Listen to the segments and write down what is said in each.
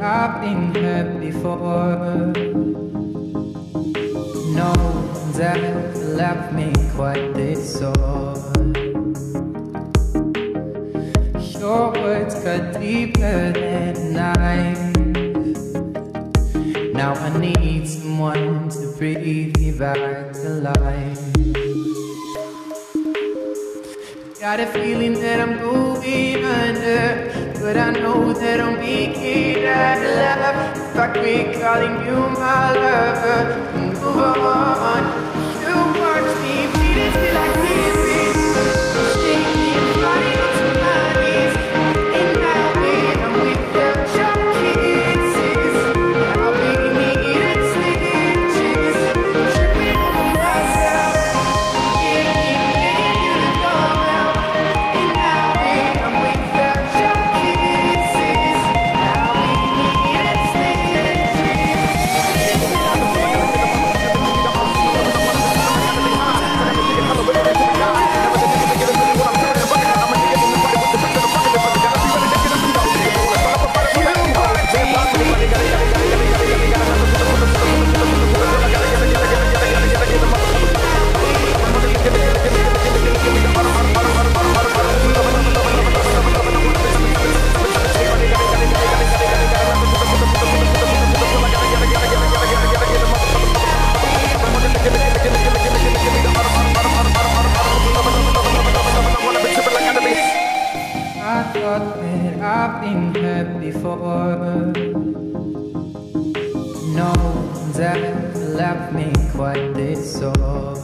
I've been hurt before. No one's ever left me quite this sore. Your words cut deeper than knife. Now I need someone to breathe me back to life. Got a feeling that I'm moving under, but I know that I'm out of love. I quit calling you my lover, move on. Thought that I've been hurt before. No ever left me quite this sore.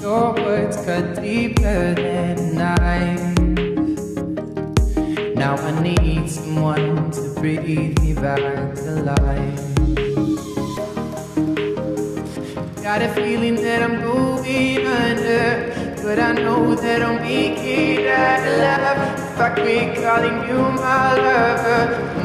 Your words cut deeper than knife. Now I need someone to breathe me back to life. Got a feeling that I'm going under, but I know that I'm weak out of love. I quit calling you my lover,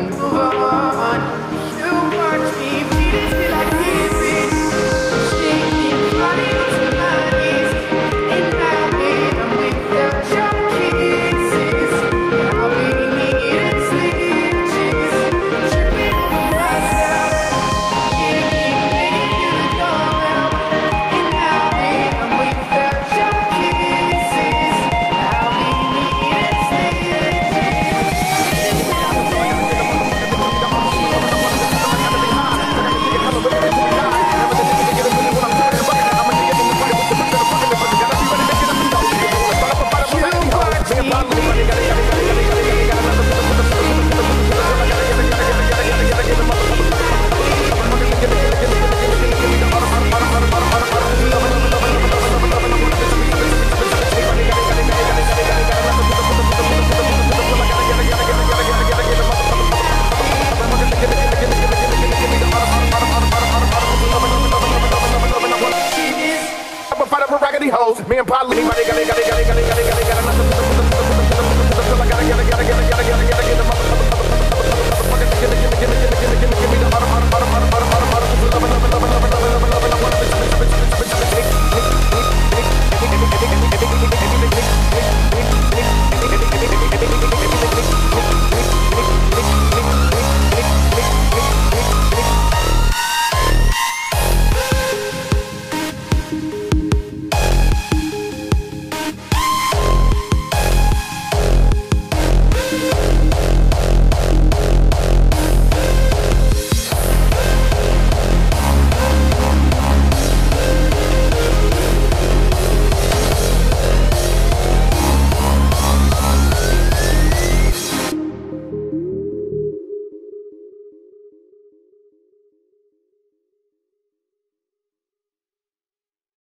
Apollo. Me and Apollo.